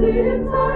Südteil.